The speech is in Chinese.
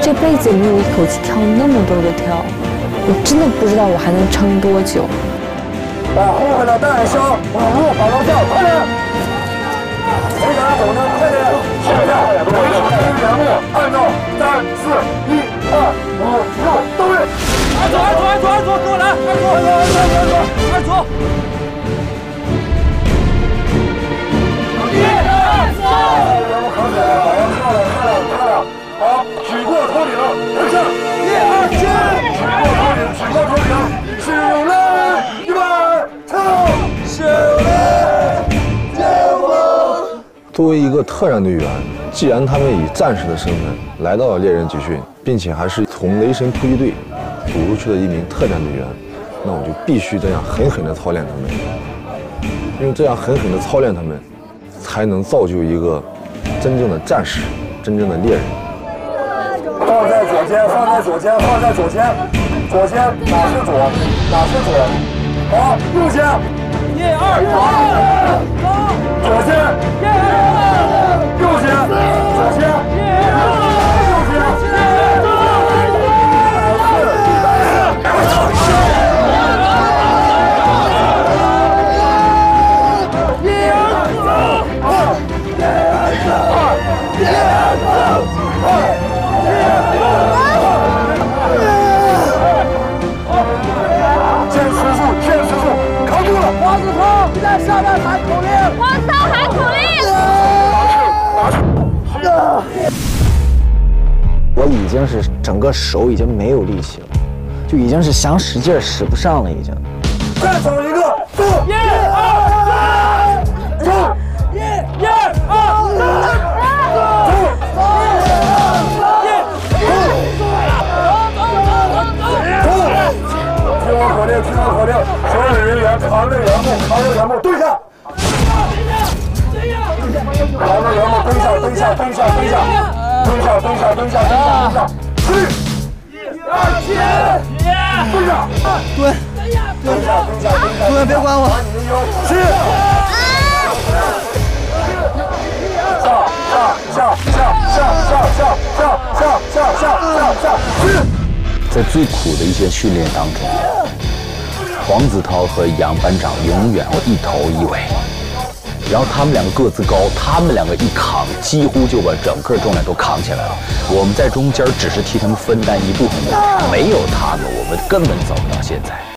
这辈子也没有一口气跳那么多的跳，我真的不知道我还能撑多久。把后面的带伤五路跑到跳，快点！谁敢走呢，快点！下跳，维持第一栏目，按照三四一二五六到位。二组，二组，二组，二组，跟我来，二组，二组，二组，二组，二组。举过头顶，回上。一二三。举过头顶，举过头顶，手来，预备，跳，手来，跳舞。作为一个特战队员，既然他们以战士的身份来到了猎人集训，并且还是从雷神突击队补出去的一名特战队员，那我就必须这样狠狠地操练他们，因为这样狠狠地操练他们，才能造就一个真正的战士，真正的猎人。放在左肩，放在左肩，放在左肩，左肩哪是左，哪是左？好，右肩，一二你在上面喊口令。我操喊口令。我已经是整个手已经没有力气了，就已经是想使劲使不上了，已经。再走一个，走！口令，听我口令，所有人员扛着原木，扛着原木，蹲下！扛着原木，蹲下，蹲下，蹲下，蹲下，蹲下，蹲下，蹲下，蹲下，蹲下，蹲！二七。蹲下！蹲，蹲下，蹲下，蹲下！蹲，别管我。是。下下下下下下下下下下下下是。在最苦的一些训练当中，黄子韬和杨班长永远会一头一尾。然后他们两个个子高，他们两个一扛，几乎就把整个重量都扛起来了。我们在中间只是替他们分担一部分，没有他们，我们根本走不到现在。